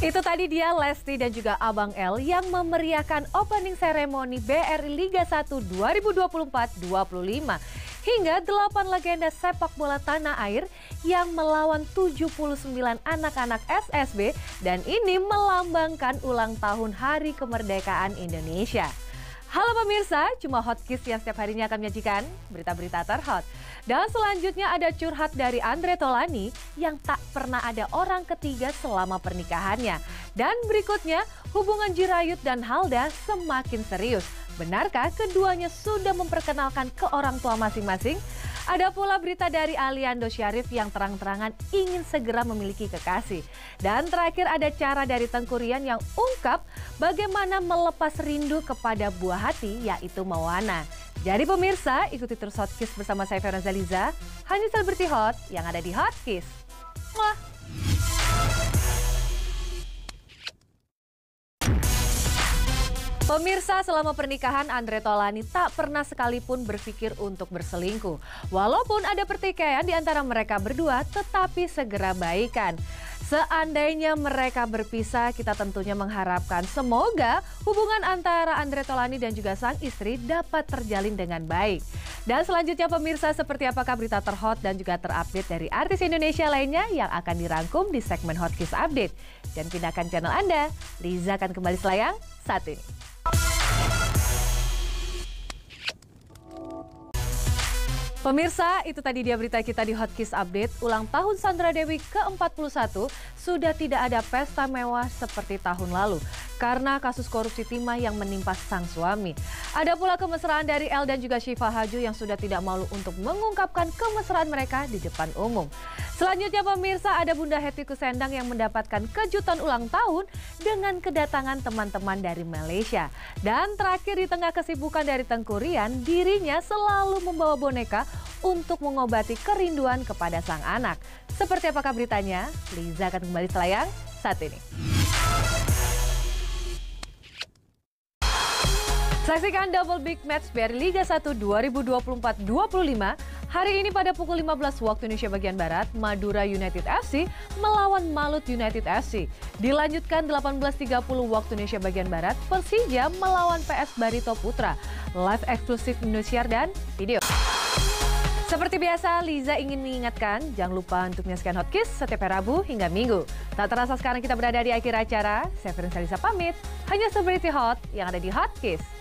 Itu tadi dia Lesti dan juga Abang L yang memeriahkan opening ceremony BRI Liga 1 2024-25 hingga 8 legenda sepak bola tanah air yang melawan 79 anak-anak SSB dan ini melambangkan ulang tahun Hari Kemerdekaan Indonesia. Halo pemirsa, cuma Hot Kiss yang setiap harinya akan menyajikan berita-berita terhot. Dan selanjutnya ada curhat dari Andre Tolani yang tak pernah ada orang ketiga selama pernikahannya. Dan berikutnya, hubungan Jirayut dan Halda semakin serius. Benarkah keduanya sudah memperkenalkan ke orang tua masing-masing? Ada pula berita dari Aliando Syarif yang terang-terangan ingin segera memiliki kekasih. Dan terakhir ada cara dari Tengkurian yang ungkap bagaimana melepas rindu kepada buah hati yaitu Mawana. Jadi pemirsa, ikuti terus Hot Kiss bersama saya Vera Zaliza, hanya selebriti hot yang ada di Hot Kiss. Mwah! Pemirsa, selama pernikahan Andre Tolani tak pernah sekalipun berpikir untuk berselingkuh. Walaupun ada pertikaian di antara mereka berdua, tetapi segera baikan. Seandainya mereka berpisah, kita tentunya mengharapkan semoga hubungan antara Andre Tolani dan juga sang istri dapat terjalin dengan baik. Dan selanjutnya pemirsa, seperti apakah berita terhot dan juga terupdate dari artis Indonesia lainnya yang akan dirangkum di segmen Hot Kiss Update. Dan pindahkan channel Anda, Liza akan kembali selayang saat ini. Pemirsa, itu tadi dia berita kita di Hot Kiss Update. Ulang tahun Sandra Dewi ke-41 sudah tidak ada pesta mewah seperti tahun lalu karena kasus korupsi timah yang menimpa sang suami. Ada pula kemesraan dari El dan juga Syifa Haju yang sudah tidak malu untuk mengungkapkan kemesraan mereka di depan umum. Selanjutnya pemirsa ada Bunda Hetty Kusendang yang mendapatkan kejutan ulang tahun dengan kedatangan teman-teman dari Malaysia. Dan terakhir di tengah kesibukan dari Tengkurian, dirinya selalu membawa boneka untuk mengobati kerinduan kepada sang anak. Seperti apakah beritanya? Liza akan kembali selayang saat ini. Saksikan double big match BRI Liga 1 2024-25 hari ini pada pukul 15 waktu Indonesia bagian Barat, Madura United FC melawan Malut United FC. Dilanjutkan 18.30 waktu Indonesia bagian Barat, Persija melawan PS Barito Putra. Live eksklusif Indonesia dan video. Seperti biasa, Liza ingin mengingatkan, jangan lupa untuk menyaksikan Hotkiss setiap Rabu hingga Minggu. Tak terasa sekarang kita berada di akhir acara, saya Ferin Salisa pamit, hanya seperti Hot yang ada di Hotkiss.